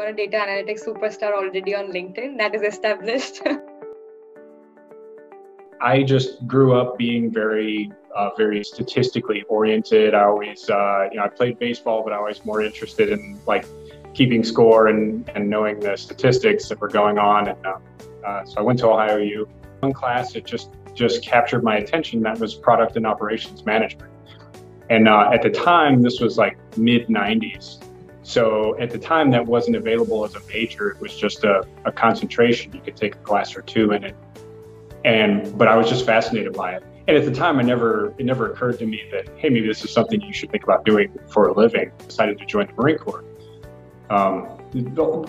are a data analytics superstar already on LinkedIn. That is established. I just grew up being very, uh, very statistically oriented. I always, uh, you know, I played baseball, but I was more interested in like keeping score and, and knowing the statistics that were going on. And um, uh, so I went to Ohio U. One class, it just just captured my attention. That was product and operations management. And uh, at the time, this was like mid 90s. So at the time, that wasn't available as a major. It was just a, a concentration. You could take a class or two in it and but I was just fascinated by it. And at the time, I never it never occurred to me that hey, maybe this is something you should think about doing for a living. I decided to join the Marine Corps. Um,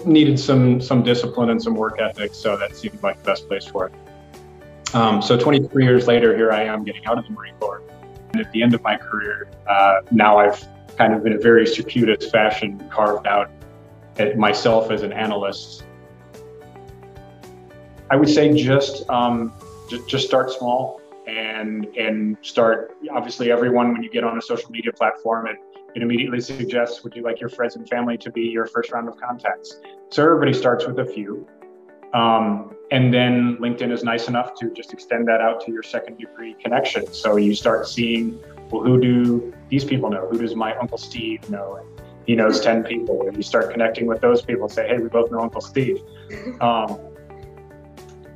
needed some some discipline and some work ethic, so that seemed like the best place for it. Um, so 23 years later, here I am getting out of the Marine Corps. And at the end of my career, uh, now I've kind of in a very circuitous fashion carved out at myself as an analyst I would say just um, just, just start small and and start. Obviously, everyone when you get on a social media platform, it it immediately suggests would you like your friends and family to be your first round of contacts. So everybody starts with a few. Um, and then LinkedIn is nice enough to just extend that out to your second degree connections. So you start seeing, well, who do these people know? Who does my Uncle Steve know? he knows 10 people. And you start connecting with those people and say, hey, we both know Uncle Steve. Um,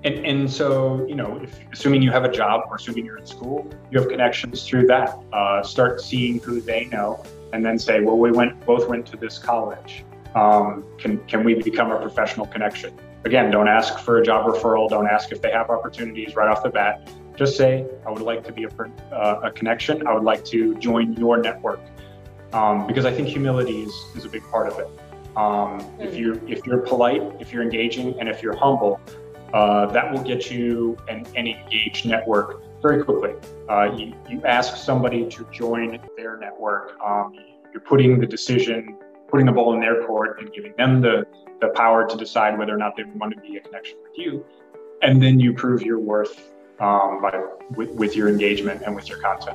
and, and so, you know, if, assuming you have a job or assuming you're in school, you have connections through that. Uh, start seeing who they know and then say, well, we went both went to this college. Um, can, can we become a professional connection? Again, don't ask for a job referral. Don't ask if they have opportunities right off the bat. Just say, I would like to be a, uh, a connection. I would like to join your network. Um, because I think humility is, is a big part of it. Um, if hmm. you're if you're polite, if you're engaging, and if you're humble, uh, that will get you an, an engaged network very quickly. Uh, you, you ask somebody to join their network. Um, you're putting the decision, putting the ball in their court, and giving them the, the power to decide whether or not they want to be a connection with you. And then you prove your worth um, by, with, with your engagement and with your content.